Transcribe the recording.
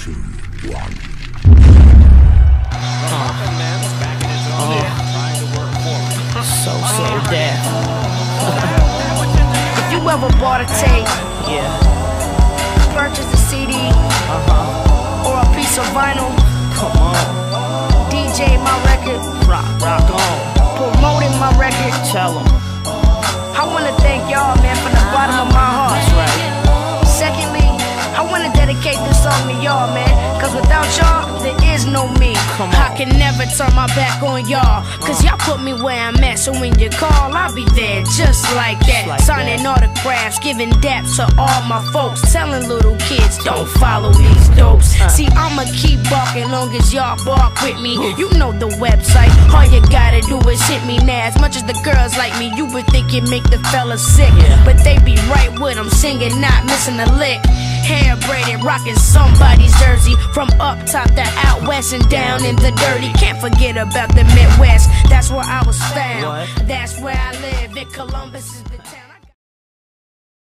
two, one. So, So Def. If you ever bought a tape, Yeah. purchased a CD, Uh-huh. or a piece of vinyl, Come on. DJ my record, Rock, rock on. promoting my record, Tell them. I wanna thank y'all, man, from the to y'all, man, cause without y'all, there is no me. I can never turn my back on y'all, cause y'all put me where I'm at, so when you call, I'll be there just like that. like Signing that. autographs, giving daps to all my folks, telling little kids, don't follow these dopes. Uh. See, I'ma keep barking long as y'all bark with me. You know the website, all you gotta do is hit me now. As much as the girls like me, you would think it make the fellas sick, Yeah. but they be right with 'em, singing, not missing a lick. Hair braided, rocking somebody's jersey. From up top to out west and down in the dirty. Can't forget about the Midwest. That's where I was found. What? That's where I live. In Columbus is the town.